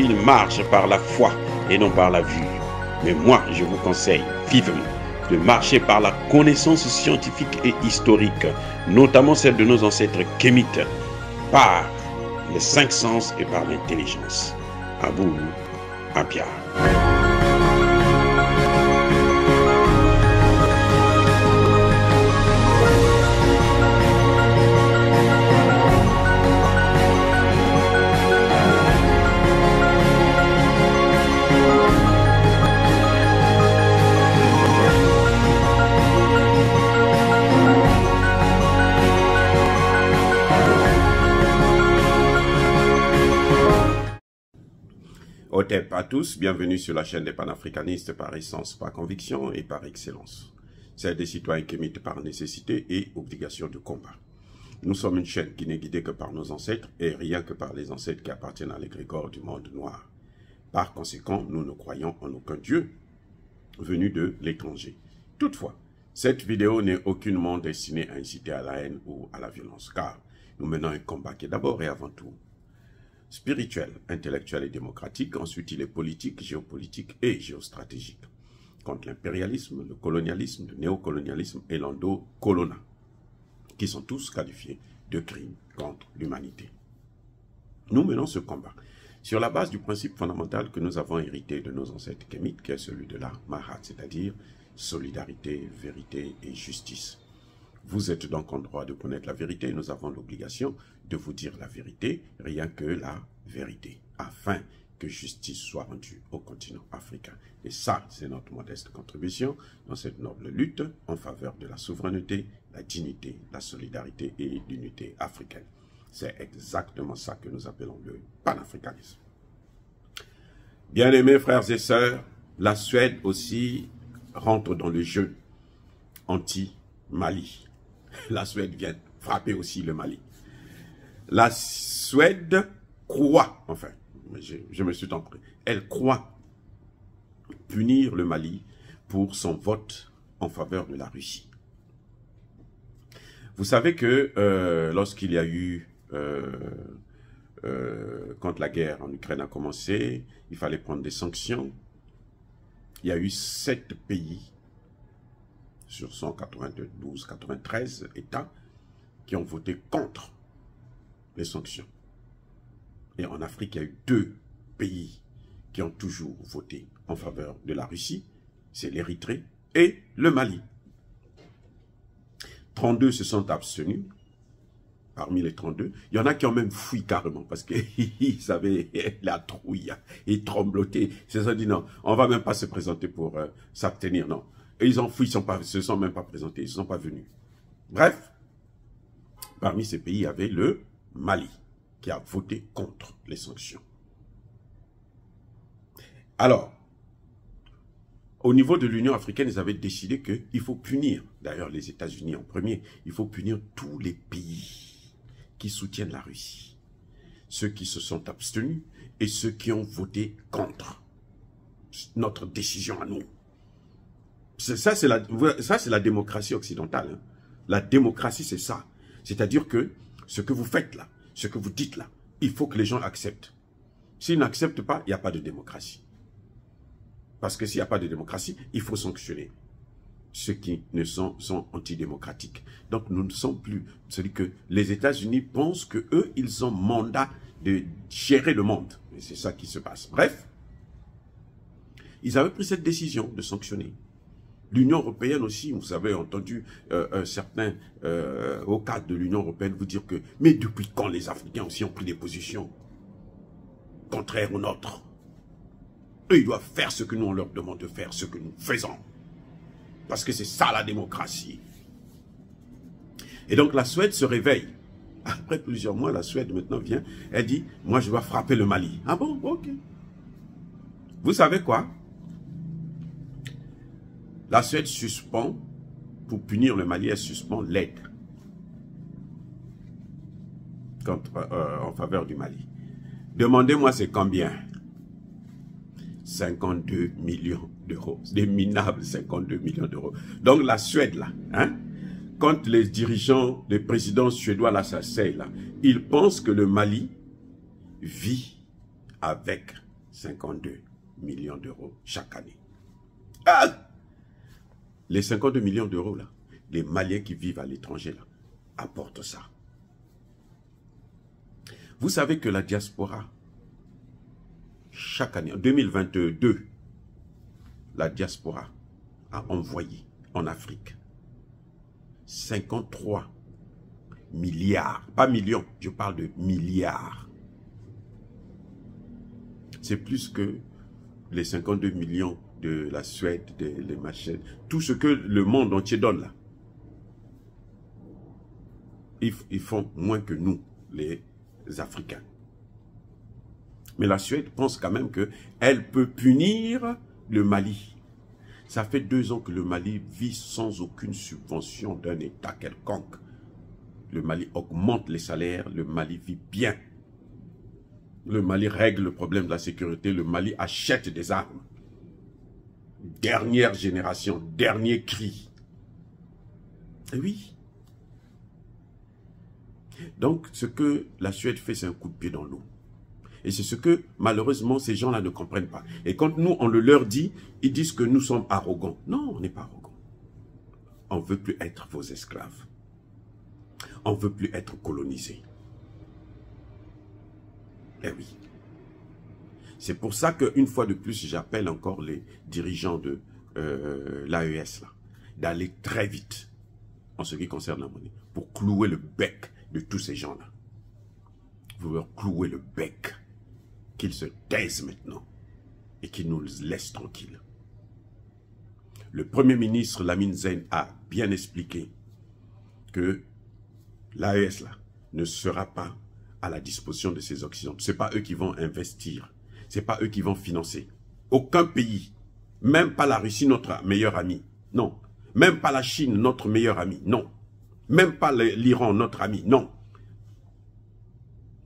Ils marchent par la foi et non par la vue. Mais moi, je vous conseille vivement de marcher par la connaissance scientifique et historique, notamment celle de nos ancêtres kémites, par les cinq sens et par l'intelligence. À vous, à Pierre. Otep à tous, bienvenue sur la chaîne des panafricanistes par essence, par conviction et par excellence. C'est des citoyens qui émettent par nécessité et obligation de combat. Nous sommes une chaîne qui n'est guidée que par nos ancêtres et rien que par les ancêtres qui appartiennent à l'égrégore du monde noir. Par conséquent, nous ne croyons en aucun Dieu venu de l'étranger. Toutefois, cette vidéo n'est aucunement destinée à inciter à la haine ou à la violence, car nous menons un combat qui est d'abord et avant tout spirituel, intellectuel et démocratique. Ensuite, il est politique, géopolitique et géostratégique. Contre l'impérialisme, le colonialisme, le néocolonialisme et l'endo-colona, qui sont tous qualifiés de crimes contre l'humanité. Nous menons ce combat sur la base du principe fondamental que nous avons hérité de nos ancêtres kémites, qui est celui de la Mahat, c'est-à-dire solidarité, vérité et justice. Vous êtes donc en droit de connaître la vérité nous avons l'obligation de vous dire la vérité, rien que la vérité, afin que justice soit rendue au continent africain. Et ça, c'est notre modeste contribution dans cette noble lutte en faveur de la souveraineté, la dignité, la solidarité et l'unité africaine. C'est exactement ça que nous appelons le panafricanisme. Bien-aimés frères et sœurs, la Suède aussi rentre dans le jeu anti-Mali la Suède vient frapper aussi le Mali. La Suède croit, enfin, je, me suis trompé, elle croit punir le Mali pour son vote en faveur de la Russie. Vous savez que euh, lorsqu'il y a eu, euh, euh, quand la guerre en Ukraine a commencé, il fallait prendre des sanctions. Il y a eu sept pays sur 192, 93 États qui ont voté contre les sanctions. Et en Afrique, il y a eu deux pays qui ont toujours voté en faveur de la Russie, c'est l'Érythrée et le Mali. 32 se sont abstenus parmi les 32. Il y en a qui ont même fui carrément parce qu'ils avaient la trouille et trembloté. Ils se sont dit non, on va même pas se présenter pour euh, s'abstenir, non. Et ils ont fui, ils ne se sont même pas présentés, ils ne sont pas venus. Bref, parmi ces pays, il y avait le Mali, qui a voté contre les sanctions. Alors, au niveau de l'Union africaine, ils avaient décidé qu'il faut punir, d'ailleurs les États-Unis en premier, il faut punir tous les pays qui soutiennent la Russie. Ceux qui se sont abstenus et ceux qui ont voté contre notre décision à nous. Ça, c'est la, la démocratie occidentale. Hein. La démocratie, c'est ça. C'est-à-dire que ce que vous faites là, ce que vous dites là, il faut que les gens acceptent. S'ils n'acceptent pas, il n'y a pas de démocratie. Parce que s'il n'y a pas de démocratie, il faut sanctionner ceux qui ne sont, sont antidémocratiques. Donc nous ne sommes plus celui que les États-Unis pensent que eux, ils ont mandat de gérer le monde. Et c'est ça qui se passe. Bref, ils avaient pris cette décision de sanctionner. L'Union européenne aussi, vous avez entendu euh, certains euh, au cadre de l'Union européenne vous dire que, mais depuis quand les Africains aussi ont pris des positions contraires aux nôtres? Eux, ils doivent faire ce que nous on leur demande de faire, ce que nous faisons. Parce que c'est ça la démocratie. Et donc la Suède se réveille. Après plusieurs mois, la Suède maintenant vient, elle dit, moi je dois frapper le Mali. Ah bon, ok. Vous savez quoi? La Suède suspend, pour punir le Mali, elle suspend l'aide euh, en faveur du Mali. Demandez-moi c'est combien? 52 millions d'euros. Des minables 52 millions d'euros. Donc la Suède, là, hein, quand les dirigeants, les présidents suédois là là, ils pensent que le Mali vit avec 52 millions d'euros chaque année. Ah les 52 millions d'euros, là, les Maliens qui vivent à l'étranger, là, apportent ça. Vous savez que la diaspora, chaque année, en 2022, la diaspora a envoyé en Afrique 53 milliards, pas millions, je parle de milliards. C'est plus que les 52 millions de la Suède, des les tout ce que le monde entier donne là. Ils, font moins que nous, les Africains. Mais la Suède pense quand même qu'elle peut punir le Mali. Ça fait deux ans que le Mali vit sans aucune subvention d'un État quelconque. Le Mali augmente les salaires, le Mali vit bien. Le Mali règle le problème de la sécurité, le Mali achète des armes dernière génération, dernier cri. Et oui. Donc, ce que la Suède fait, c'est un coup de pied dans l'eau. Et c'est ce que, malheureusement, ces gens-là ne comprennent pas. Et quand nous, on le leur dit, ils disent que nous sommes arrogants. Non, on n'est pas arrogants. On ne veut plus être vos esclaves. On ne veut plus être colonisés. Eh oui. C'est pour ça qu'une fois de plus, j'appelle encore les dirigeants de euh, l'AES d'aller très vite en ce qui concerne la monnaie pour clouer le bec de tous ces gens-là. Vous leur clouer le bec, qu'ils se taisent maintenant et qu'ils nous laissent tranquilles. Le Premier ministre Lamine Zen a bien expliqué que l'AES ne sera pas à la disposition de ces Occidentaux. Ce n'est pas eux qui vont investir c'est pas eux qui vont financer. Aucun pays, même pas la Russie, notre meilleur ami, non. Même pas la Chine, notre meilleur ami, non. Même pas l'Iran, notre ami, non.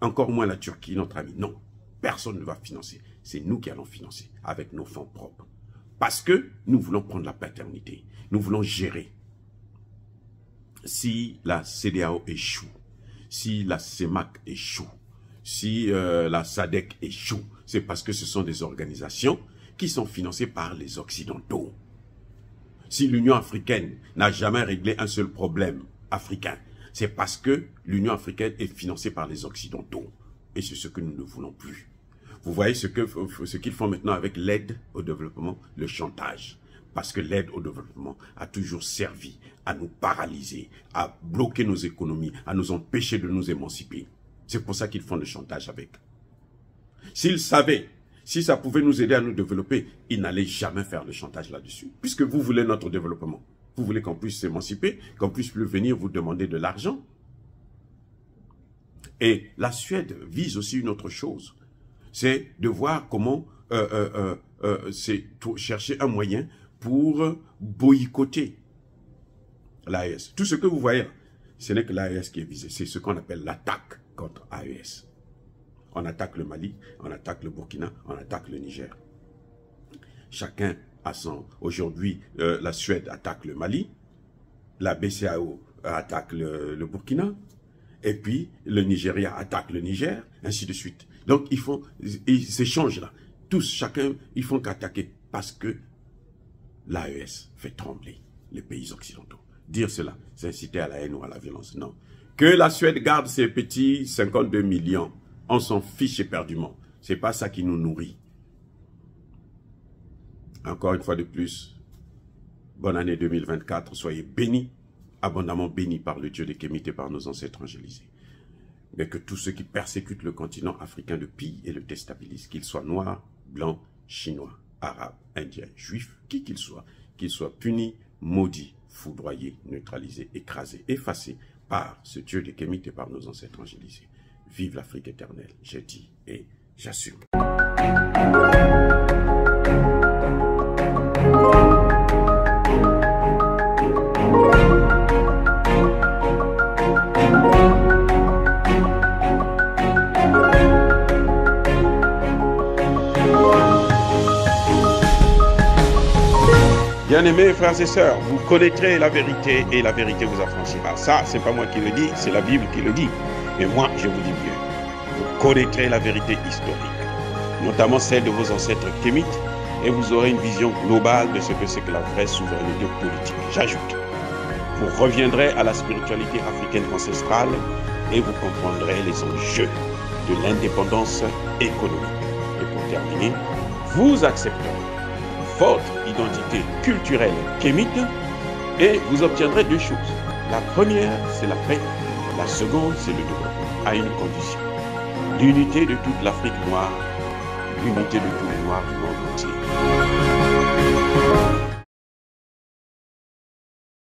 Encore moins la Turquie, notre ami, non. Personne ne va financer. C'est nous qui allons financer avec nos fonds propres. Parce que nous voulons prendre la paternité. Nous voulons gérer. Si la CDAO échoue, si la CEMAC échoue, si euh, la SADEC échoue, c'est parce que ce sont des organisations qui sont financées par les Occidentaux. Si l'Union africaine n'a jamais réglé un seul problème africain, c'est parce que l'Union africaine est financée par les Occidentaux. Et c'est ce que nous ne voulons plus. Vous voyez ce qu'ils ce qu'ils font maintenant avec l'aide au développement, le chantage. Parce que l'aide au développement a toujours servi à nous paralyser, à bloquer nos économies, à nous empêcher de nous émanciper. C'est pour ça qu'ils font le chantage avec. S'ils savaient, si ça pouvait nous aider à nous développer, ils n'allaient jamais faire le chantage là-dessus. Puisque vous voulez notre développement. Vous voulez qu'on puisse s'émanciper, qu'on puisse plus venir vous demander de l'argent. Et la Suède vise aussi une autre chose. C'est de voir comment euh, euh, euh, c'est chercher un moyen pour boycotter l'AES. Tout ce que vous voyez, ce n'est que l'AES qui est visé. C'est ce qu'on appelle l'attaque contre AES. On attaque le Mali, on attaque le Burkina, on attaque le Niger. Chacun a son... Aujourd'hui, euh, la Suède attaque le Mali, la BCAO attaque le, Burkina, et puis le Nigeria attaque le Niger, ainsi de suite. Donc, ils font, ils s'échangent là. Tous, chacun, ils font qu'attaquer parce que l'AES fait trembler les pays occidentaux. Dire cela, c'est inciter à la haine ou à la violence. Non. Que la Suède garde ses petits 52 millions on s'en fiche éperdument. C'est pas ça qui nous nourrit. Encore une fois de plus, bonne année 2024. Soyez bénis, abondamment bénis par le Dieu des Kémites par nos ancêtres angélisés. Mais que tous ceux qui persécutent le continent africain le pillent et le déstabilisent, qu'ils soient noirs, blancs, chinois, arabes, indiens, juifs, qui qu'ils soient, qu'ils soient punis, maudits, foudroyés, neutralisés, écrasés, effacés par ce Dieu des Kémites et par nos ancêtres angélisés. Vive l'Afrique éternelle, j'ai dit et j'assume. Bien-aimés frères et sœurs, vous connaîtrez la vérité et la vérité vous affranchira. Ça, c'est pas moi qui le dis, c'est la Bible qui le dit. Et moi, je vous dis mieux, vous connaîtrez la vérité historique. notamment celle de vos ancêtres kémites, et vous aurez une vision globale de ce que c'est que la vraie souveraineté politique. J'ajoute, vous reviendrez à la spiritualité africaine ancestrale et vous comprendrez les enjeux de l'indépendance économique. Et pour terminer, vous accepterez votre identité culturelle kémite et vous obtiendrez deux choses. La première, c'est la paix. La seconde, c'est le développement, à une condition. L'unité de toute l'Afrique noire, l'unité de tous les Noirs du monde.